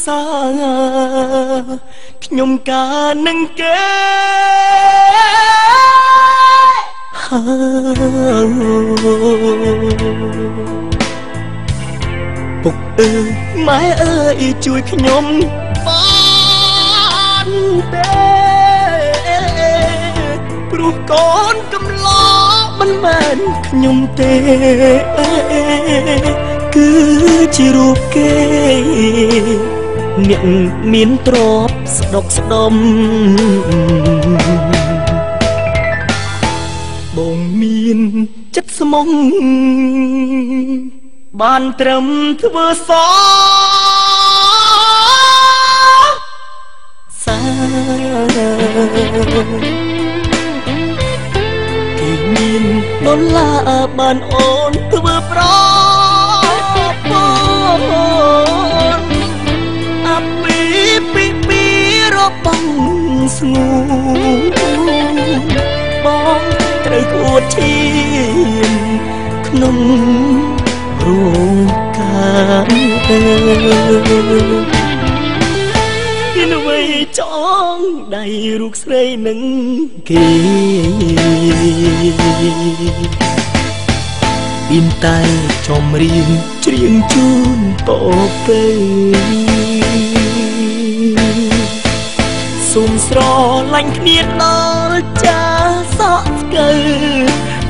ថ្ងៃនេះសង្សារខ្ញុំការនឹងគេពុកអើយម៉ែអើយជួយខ្ញុំបានទេព្រោះកូនកំឡោមិនមែនខ្ញុំទេគឺជារូបគេ អ្នកមានទ្រពស្ដុកស្ដំបងមានចិត្តស្មងបានត្រឹមធ្វើសសាគេមានដុល្លារបានអូនធ្វើប្រពន្ធ ស្ងួនបងត្រូវគួតឈាមក្នុងរោងការអើពីនវ័យចងដៃរូបស្រីនឹងគេពីនតែចំរៀងច្រៀងជូនពពេ សុំស្រឡាញ់គ្នាដល់ចាសក់ស្កើ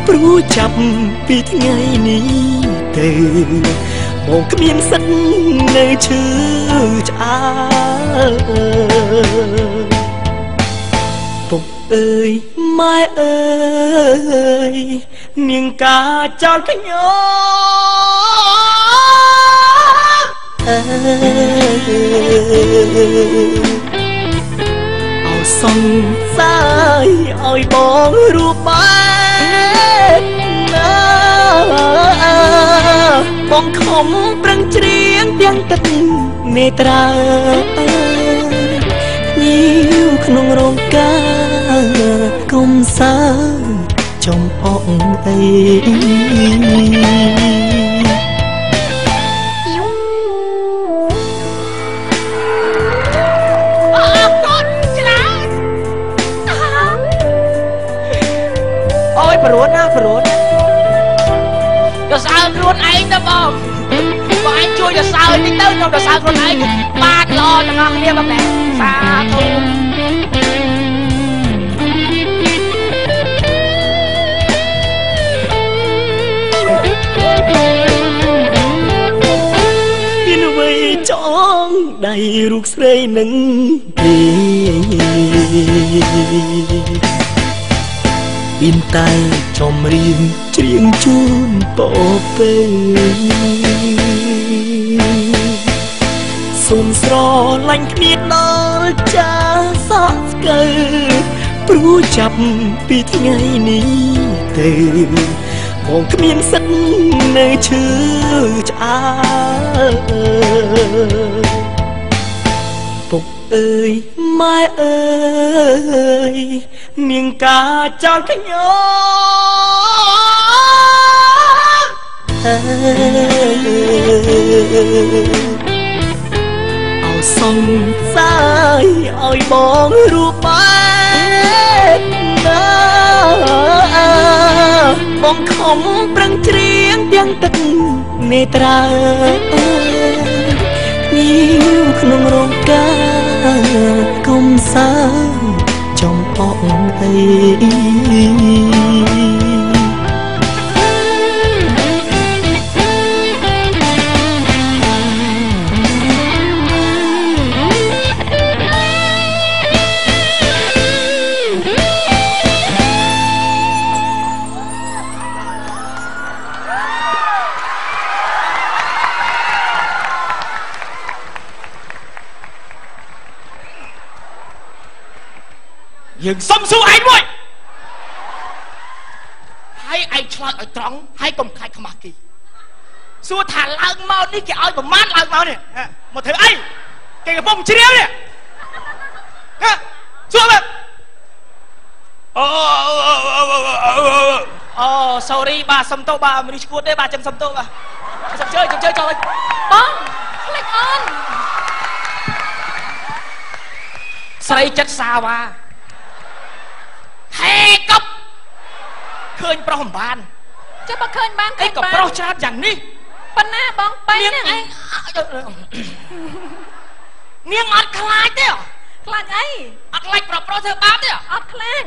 ព្រោះចាប់ពីថ្ងៃនេះទៅបងគ្មានសិទ្ធនៅឈឺឆ្អើពុកអើយម៉ែអើយនាងការចោលខ្ញុំអើអោ សង្សារឲ្យបងរូបបែបណាបងខំប្រឹងច្រៀងទាំងទឹកនេត្រាញៀវក្នុងរោងការកុំសើចំអកអីអ យប្រួនណាប្រួនណាទៅសើខ្លួនឯងទៅបងបងឯងជួយទៅសើតិចទៅខ្ញុំទៅសើខ្លួនឯងបាទល្អទាំងអស់គ្នាបងណាសាធុពីនវ័យចងដៃរូបស្រីនឹងគេ ពីនតែចំរៀងច្រៀងជូនពពេសុំស្រឡាញ់គ្នាដល់ចាសក់ស្កើព្រោះចាប់ពីថ្ងៃនេះទៅបងគ្មានសិទ្ធនៅឈឺឆ្អើពុក អើយម៉ែអើយនាងការចោលខ្ញុំអើអោសង្សារឲ្យបងរូបបែបណាបងខំប្រឹងច្រៀងទាំងទឹកនេត្រាញៀវក្នុងរោងការ កុំសើចំអកអី យើងសុំសួរឯងមួយហើយឯងឆ្លើយឲ្យត្រង់ហើយកុំខ្លាចខ្មាស់គេសួរថាឡើងមកនេះគេឲ្យប្រមាណឡើងមកនេះហ៎មកធ្វើអីគេកំពុងជ្រាវនេះហ៎សួរមកអូអូ sorry បាទសុំទោសបាទមនុស្សឈួតទេបាទចឹងសុំទោសបាទសុំជើញសុំជើញចូលបងខ្លេចអូនស្រីចិត្តសាវ៉ាហេកប់ ឃើញប្រុសមិនបានចុះបើឃើញបានអីឃើញក៏បានប្រុសច្រើនយ៉ាងនេះប៉ុណ្ណាបងបែកហ្នឹងឯងនាងអត់ខ្លាចទេហ៎ខ្លាចអីអត់ខ្លាចប្រុសប្រុសធ្វើបាបទេហ៎អត់ខ្លាច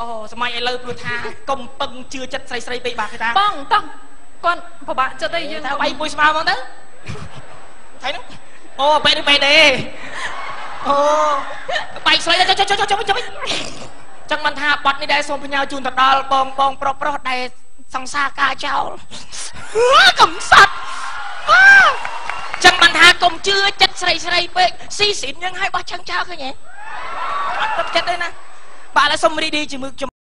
អូសម័យឥឡូវព្រោះថាកុំពឹងជឿចិត្តស្រីស្រីពេកបាទគេថាបងតោះគាត់ពិបាកចិត្តអីយើងថាបៃមួយស្មើមកទៅថៃនោះអូបែកនេះបែកទេអូបែកស្រីចុចចុចចុចចុច ចុចចឹងមិនថាបត់នេះដែរសូមផ្ញើជូនទៅដល់បងបងប្រុសប្រុសដែលសង្សារការចោលកំសត់ចឹងមិនថាកុំជឿចិត្តស្រីស្រីពេកស៊ីស៊ីនយើងឲ្យបោះចឹងចោលឃើញទេអត់ទឹកចិត្តទេណាបាទឥឡូវសូមរីករាយជាមួយខ្ញុំ